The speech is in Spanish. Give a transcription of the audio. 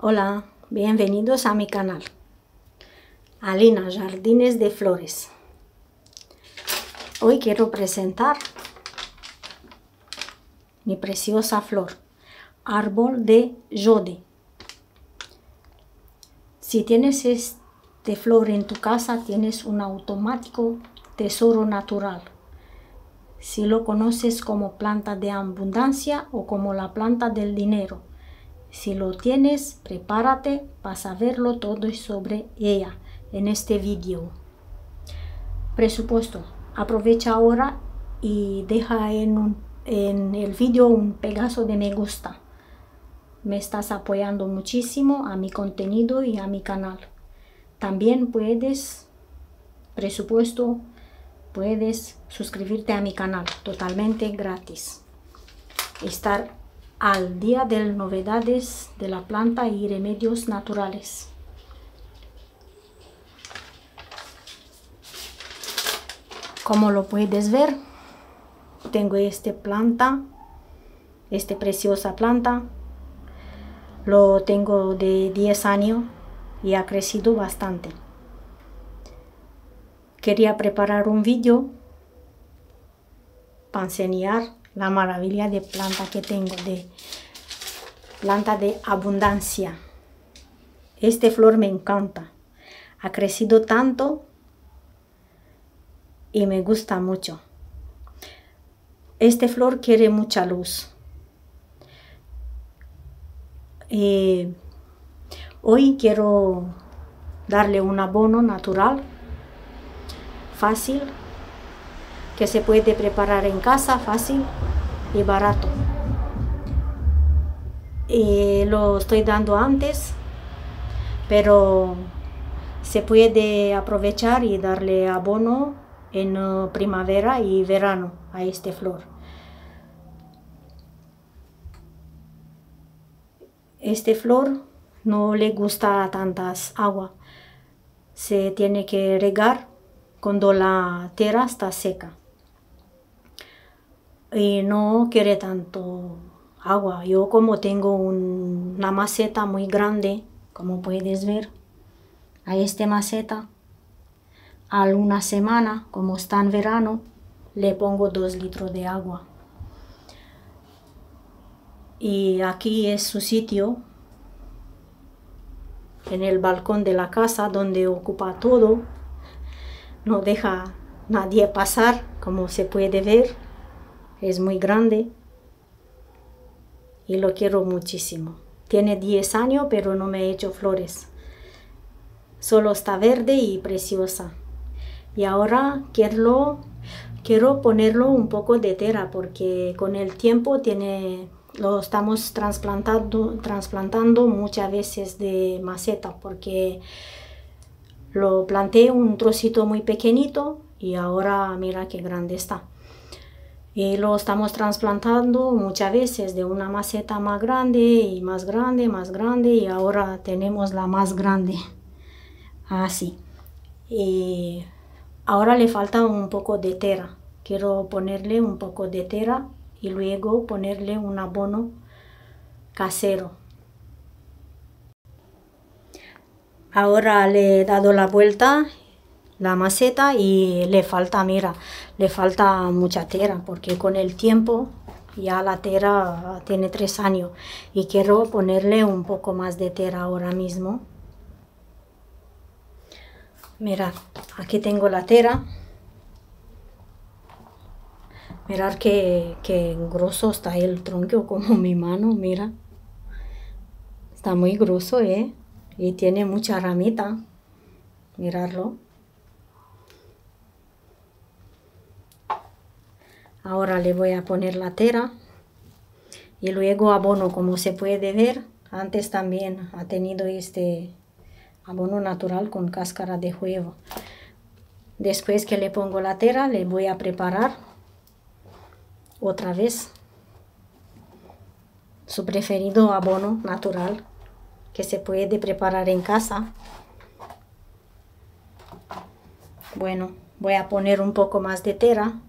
Hola, bienvenidos a mi canal. Alina Jardines de Flores. Hoy quiero presentar mi preciosa flor, árbol de jode. Si tienes este flor en tu casa, tienes un automático tesoro natural. Si lo conoces como planta de abundancia o como la planta del dinero si lo tienes, prepárate para saberlo todo sobre ella en este vídeo. Presupuesto. Aprovecha ahora y deja en, en el vídeo un pedazo de me gusta. Me estás apoyando muchísimo a mi contenido y a mi canal. También puedes, presupuesto, puedes suscribirte a mi canal totalmente gratis. Estar al día de novedades de la planta y remedios naturales. Como lo puedes ver, tengo esta planta, esta preciosa planta. Lo tengo de 10 años y ha crecido bastante. Quería preparar un vídeo para enseñar la maravilla de planta que tengo, de planta de abundancia. Este flor me encanta. Ha crecido tanto y me gusta mucho. Este flor quiere mucha luz. Y hoy quiero darle un abono natural, fácil, que se puede preparar en casa fácil y barato. Lo estoy dando antes, pero se puede aprovechar y darle abono en uh, primavera y verano a este flor. Este flor no le gusta tantas agua. Se tiene que regar cuando la tierra está seca y no quiere tanto agua. Yo como tengo una maceta muy grande, como puedes ver, a esta maceta, a una semana, como está en verano, le pongo dos litros de agua. Y aquí es su sitio, en el balcón de la casa, donde ocupa todo. No deja nadie pasar, como se puede ver es muy grande y lo quiero muchísimo. Tiene 10 años, pero no me he hecho flores. Solo está verde y preciosa. Y ahora quiero, quiero ponerlo un poco de tierra porque con el tiempo tiene, lo estamos trasplantando, trasplantando muchas veces de maceta porque lo planté un trocito muy pequeñito y ahora mira qué grande está y lo estamos trasplantando muchas veces de una maceta más grande y más grande, más grande y ahora tenemos la más grande. Así. Y ahora le falta un poco de tierra. Quiero ponerle un poco de tierra y luego ponerle un abono casero. Ahora le he dado la vuelta la maceta y le falta, mira, le falta mucha tierra porque con el tiempo ya la tierra tiene tres años y quiero ponerle un poco más de tierra ahora mismo. Mirad, aquí tengo la tierra. Mirad que, que grueso está el tronco como mi mano, mira. Está muy grueso, ¿eh? Y tiene mucha ramita. Miradlo. Ahora le voy a poner la tera y luego abono como se puede ver. Antes también ha tenido este abono natural con cáscara de huevo. Después que le pongo la tera le voy a preparar otra vez su preferido abono natural que se puede preparar en casa. Bueno, voy a poner un poco más de tera